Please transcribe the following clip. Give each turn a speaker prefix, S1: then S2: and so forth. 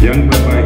S1: Young Papa.